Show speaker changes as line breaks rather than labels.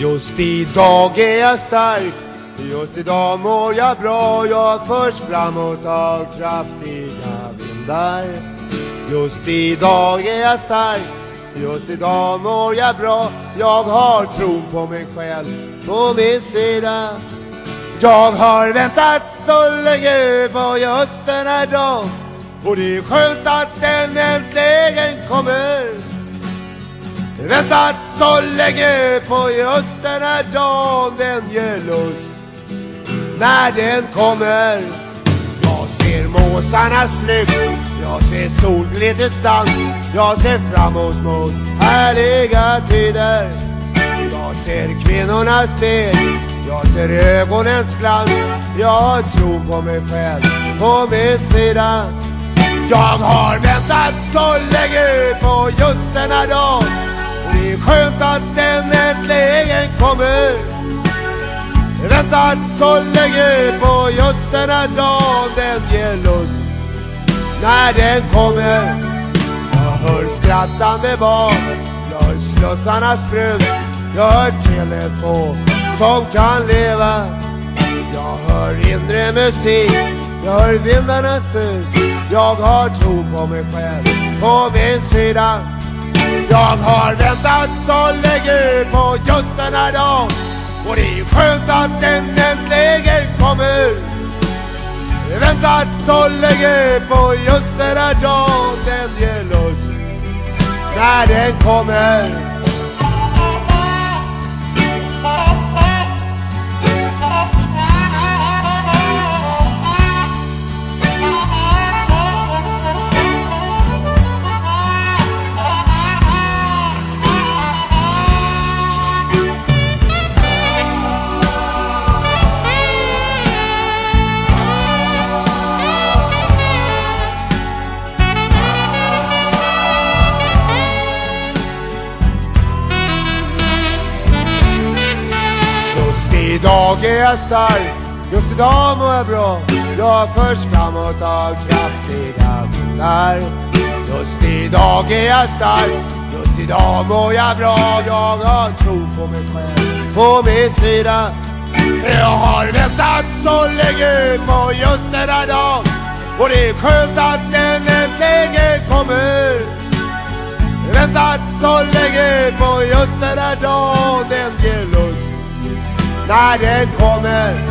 Just idag är jag stark Just idag mår jag bra. Jag förs framåt av kraftiga vindar. Just idag är jag stark Just idag mår jag bra. Jag har tron på mig själv på min sida. Jag har väntat så länge på just den här dagen Och det är skönt att den äntligen kommer. Väntat så länge på just den här dagen Den ger lust. När den kommer Jag ser måsarnas flykt. Jag ser solglitters dans Jag ser framåt mot härliga tider. Jag ser kvinnornas steg Jag ser ögonens glans. Jag tror på mig själv på min sida. Jag har väntat så länge på just den här dagen skönt att den äntligen kommer. Väntat så länge på just den här dagen Den ger lust. När den kommer. Jag hör skrattande barn. Jag hör slussarnas brus Jag hör telefon som kan leva. Jag hör inre musik. Jag hör vindarnas sus. Jag har tro på mig själv på min sida. Jag har väntat så länge på just den här dagen. Och det är skönt att den äntligen kommer. Väntat så länge på just den här dagen. Den ger lust när den kommer. Idag är jag stark. Just idag mår jag bra. Jag förs framåt av kraftiga vindar. Just idag är jag stark. Just idag mår jag bra. Jag har tro på mig själv på min sida. Jag har väntat så länge på just denna dag. Och det är skönt att den äntligen kommer. Väntat så länge på just den här dagen Den ger lust. När den kommer